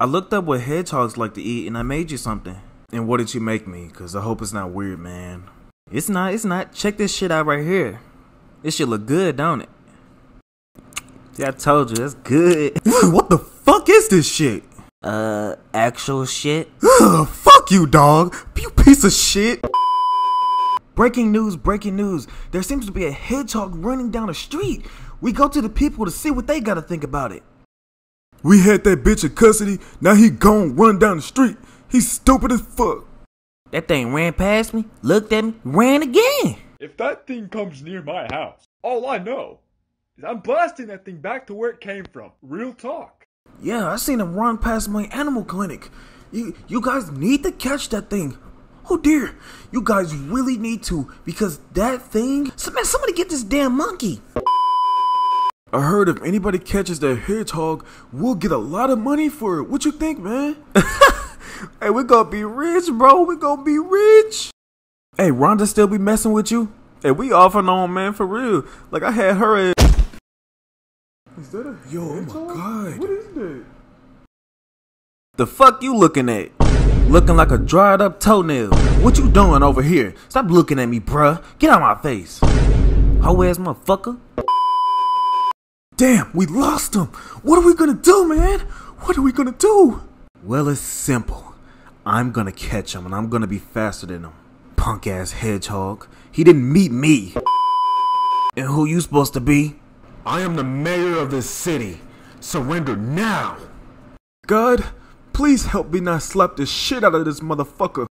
I looked up what hedgehogs like to eat and I made you something. And what did you make me? Cause I hope it's not weird, man. It's not, it's not. Check this shit out right here. This shit look good, don't it? See, I told you, that's good. what the fuck is this shit? Uh, actual shit? Ugh, fuck you, dog. You piece of shit. Breaking news, breaking news. There seems to be a hedgehog running down the street. We go to the people to see what they gotta think about it. We had that bitch in custody. Now he gone run down the street. He's stupid as fuck. That thing ran past me, looked at me, ran again. If that thing comes near my house, all I know is I'm blasting that thing back to where it came from. Real talk. Yeah, I seen him run past my animal clinic. You, you guys need to catch that thing. Oh dear, you guys really need to because that thing. Man, somebody get this damn monkey. I heard if anybody catches that hedgehog, we'll get a lot of money for it. What you think, man? hey, we gonna be rich, bro. We gonna be rich. Hey, Rhonda still be messing with you? Hey, we off and on, man, for real. Like I had her at. Is that a yo? Oh my god! What is that? The fuck you looking at? Looking like a dried up toenail. What you doing over here? Stop looking at me, bruh. Get out my face. Hoe ass motherfucker. Damn, we lost him. What are we gonna do, man? What are we gonna do? Well, it's simple. I'm gonna catch him and I'm gonna be faster than him. Punk ass hedgehog. He didn't meet me. And who you supposed to be? I am the mayor of this city. Surrender now. God, please help me not slap the shit out of this motherfucker.